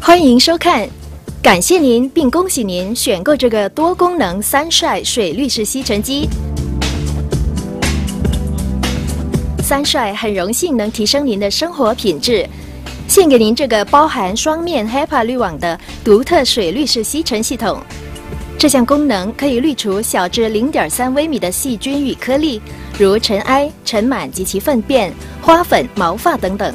欢迎收看，感谢您，并恭喜您选购这个多功能三帅水滤式吸尘机。三帅很荣幸能提升您的生活品质，献给您这个包含双面 HEPA 滤网的独特水滤式吸尘系统。这项功能可以滤除小至零点三微米的细菌与颗粒，如尘埃、尘螨及其粪便、花粉、毛发等等。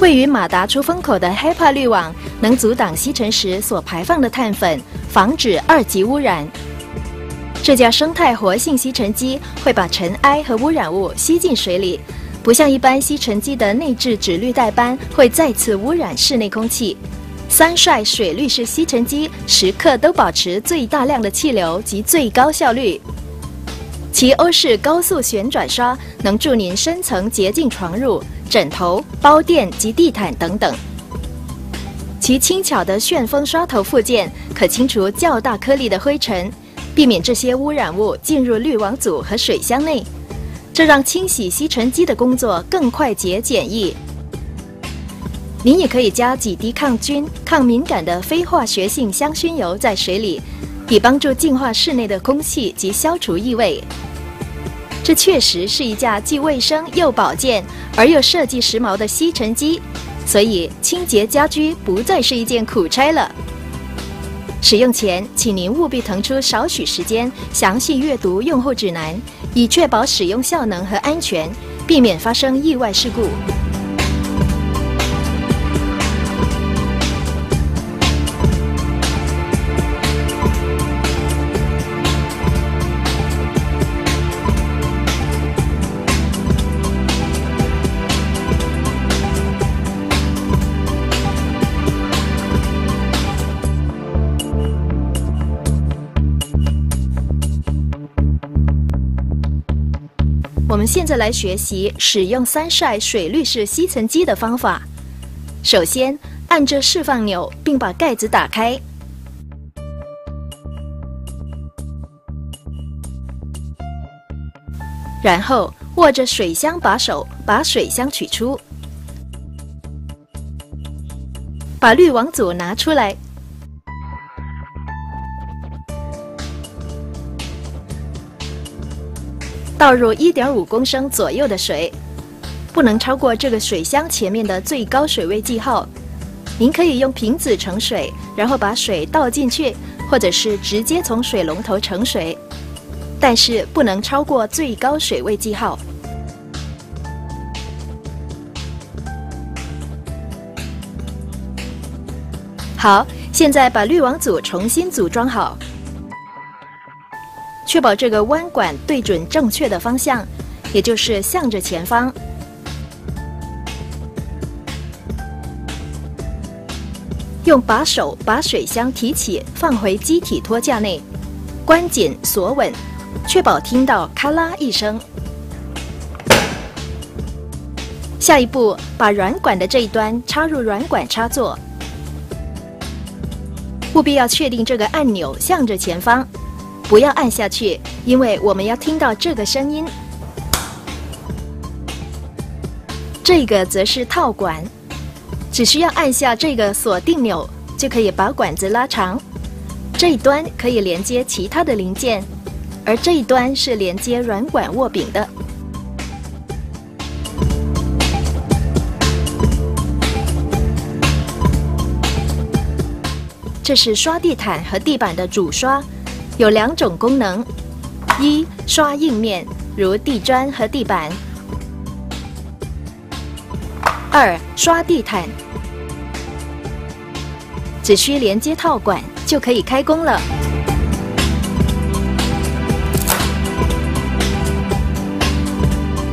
位于马达出风口的 HEPA 滤网能阻挡吸尘时所排放的碳粉，防止二级污染。这架生态活性吸尘机会把尘埃和污染物吸进水里，不像一般吸尘机的内置纸滤袋般会再次污染室内空气。三帅水滤式吸尘机时刻都保持最大量的气流及最高效率。其欧式高速旋转刷能助您深层洁净床褥。枕头、包垫及地毯等等，其轻巧的旋风刷头附件可清除较大颗粒的灰尘，避免这些污染物进入滤网组和水箱内，这让清洗吸尘机的工作更快捷简易。您也可以加几滴抗菌、抗敏感的非化学性香薰油在水里，以帮助净化室内的空气及消除异味。这确实是一架既卫生又保健而又设计时髦的吸尘机，所以清洁家居不再是一件苦差了。使用前，请您务必腾出少许时间，详细阅读用户指南，以确保使用效能和安全，避免发生意外事故。现在来学习使用三帅水滤式吸尘机的方法。首先，按着释放钮，并把盖子打开，然后握着水箱把手，把水箱取出，把滤网组拿出来。倒入一点五公升左右的水，不能超过这个水箱前面的最高水位记号。您可以用瓶子盛水，然后把水倒进去，或者是直接从水龙头盛水，但是不能超过最高水位记号。好，现在把滤网组重新组装好。确保这个弯管对准正确的方向，也就是向着前方。用把手把水箱提起，放回机体托架内，关紧锁稳，确保听到咔啦一声。下一步，把软管的这一端插入软管插座，务必要确定这个按钮向着前方。不要按下去，因为我们要听到这个声音。这个则是套管，只需要按下这个锁定钮，就可以把管子拉长。这一端可以连接其他的零件，而这一端是连接软管握柄的。这是刷地毯和地板的主刷。有两种功能：一刷硬面，如地砖和地板；二刷地毯。只需连接套管就可以开工了。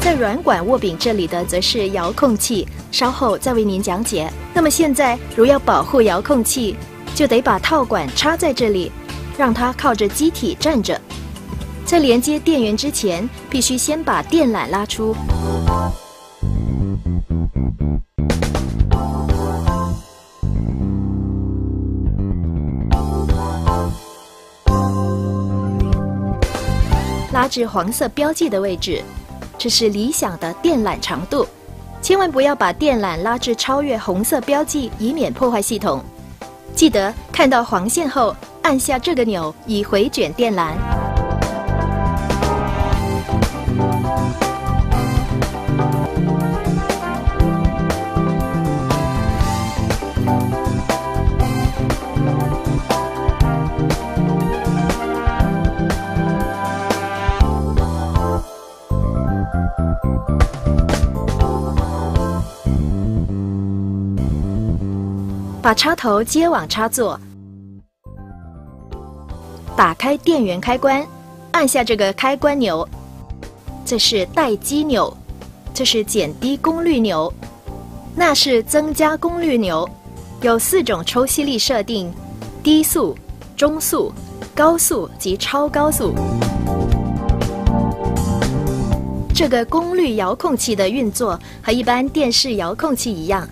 在软管握柄这里的则是遥控器，稍后再为您讲解。那么现在，如要保护遥控器，就得把套管插在这里。让它靠着机体站着，在连接电源之前，必须先把电缆拉出。拉至黄色标记的位置，这是理想的电缆长度。千万不要把电缆拉至超越红色标记，以免破坏系统。记得看到黄线后，按下这个钮以回卷电缆。把插头接往插座，打开电源开关，按下这个开关钮，这是待机钮，这是减低功率钮，那是增加功率钮。有四种抽吸力设定：低速、中速、高速及超高速。这个功率遥控器的运作和一般电视遥控器一样。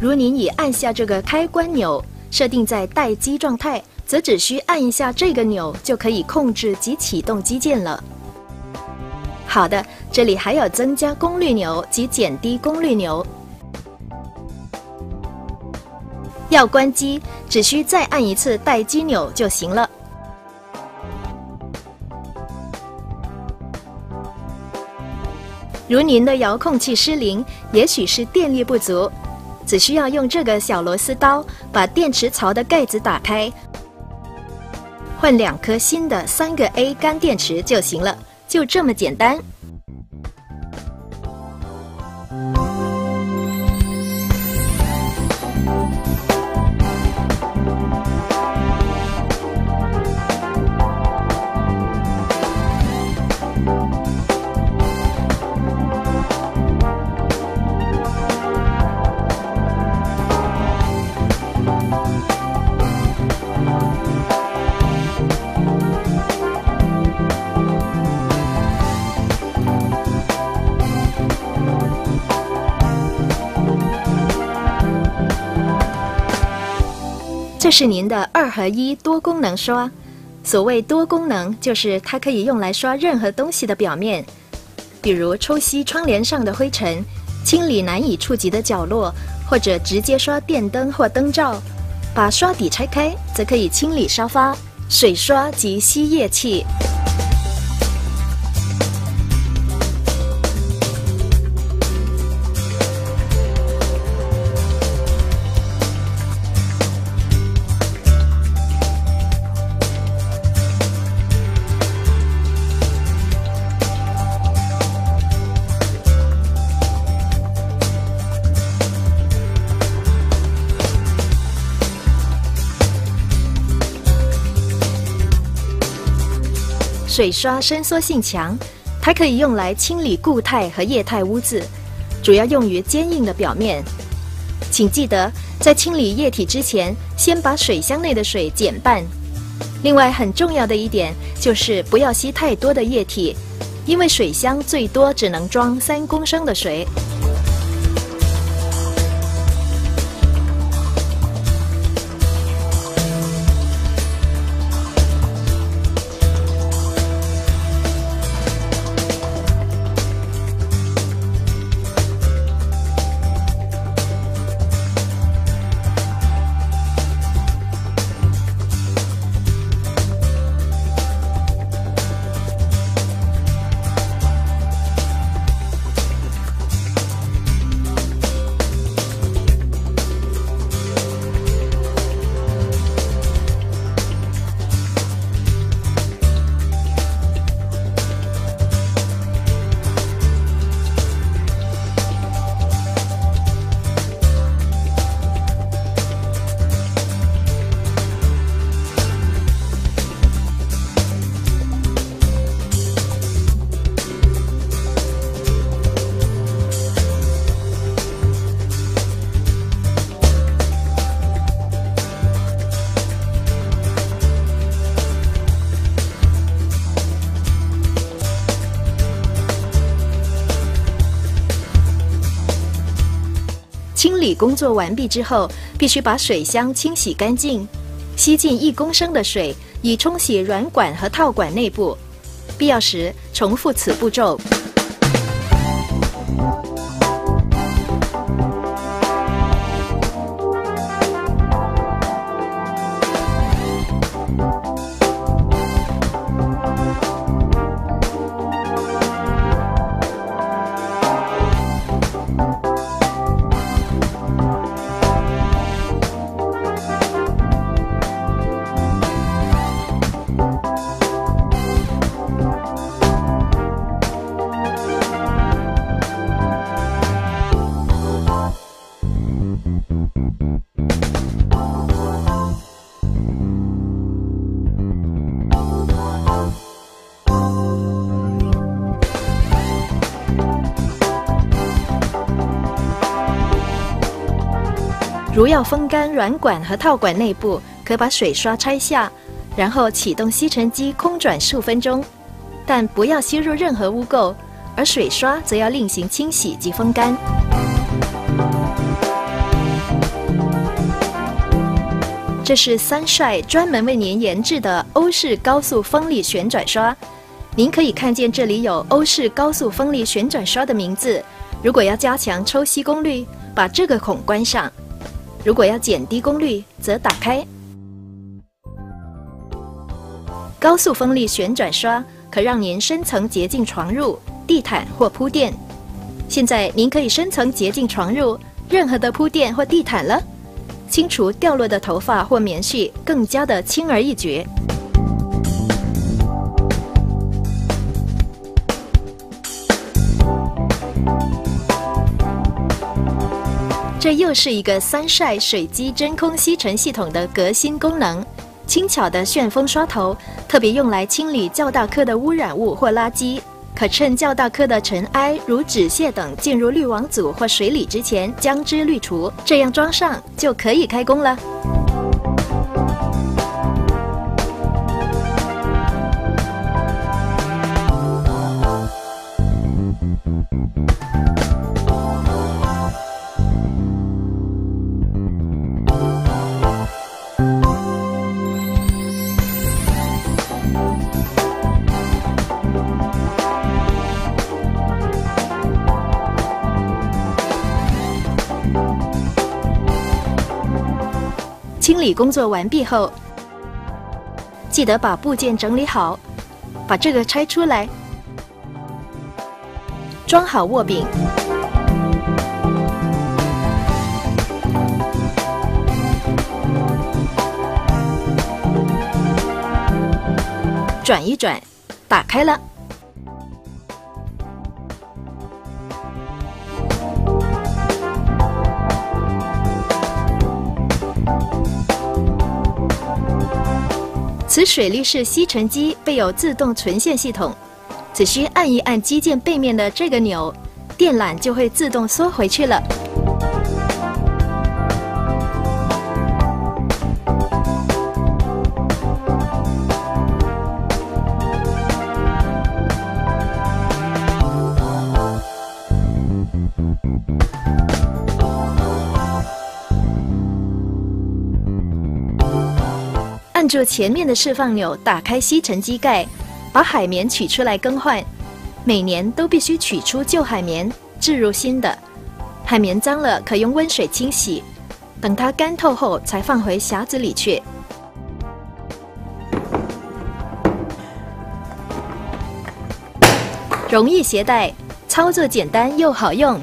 如您已按下这个开关钮，设定在待机状态，则只需按一下这个钮就可以控制及启动机件了。好的，这里还有增加功率钮及减低功率钮。要关机，只需再按一次待机钮就行了。如您的遥控器失灵，也许是电力不足。只需要用这个小螺丝刀把电池槽的盖子打开，换两颗新的三个 A 干电池就行了，就这么简单。这是您的二合一多功能刷。所谓多功能，就是它可以用来刷任何东西的表面，比如抽吸窗帘上的灰尘，清理难以触及的角落，或者直接刷电灯或灯罩。把刷底拆开，则可以清理沙发、水刷及吸液器。水刷伸缩性强，它可以用来清理固态和液态污渍，主要用于坚硬的表面。请记得在清理液体之前，先把水箱内的水减半。另外，很重要的一点就是不要吸太多的液体，因为水箱最多只能装三公升的水。工作完毕之后，必须把水箱清洗干净，吸进一公升的水，以冲洗软管和套管内部。必要时重复此步骤。如要风干软管和套管内部，可把水刷拆下，然后启动吸尘机空转数分钟，但不要吸入任何污垢，而水刷则要另行清洗及风干。这是三帅专门为您研制的欧式高速风力旋转刷，您可以看见这里有欧式高速风力旋转刷的名字。如果要加强抽吸功率，把这个孔关上。如果要减低功率，则打开。高速风力旋转刷可让您深层洁净床褥、地毯或铺垫。现在您可以深层洁净床褥、任何的铺垫或地毯了，清除掉落的头发或棉絮，更加的轻而易举。这又是一个三晒水机真空吸尘系统的革新功能，轻巧的旋风刷头，特别用来清理较大颗的污染物或垃圾，可趁较大颗的尘埃如纸屑等进入滤网组或水里之前将之滤除，这样装上就可以开工了。清理工作完毕后，记得把部件整理好，把这个拆出来，装好握柄，转一转，打开了。此水滤式吸尘机备有自动存线系统，只需按一按机件背面的这个钮，电缆就会自动缩回去了。住前面的释放钮，打开吸尘机盖，把海绵取出来更换。每年都必须取出旧海绵，置入新的。海绵脏了，可用温水清洗，等它干透后才放回匣子里去。容易携带，操作简单又好用。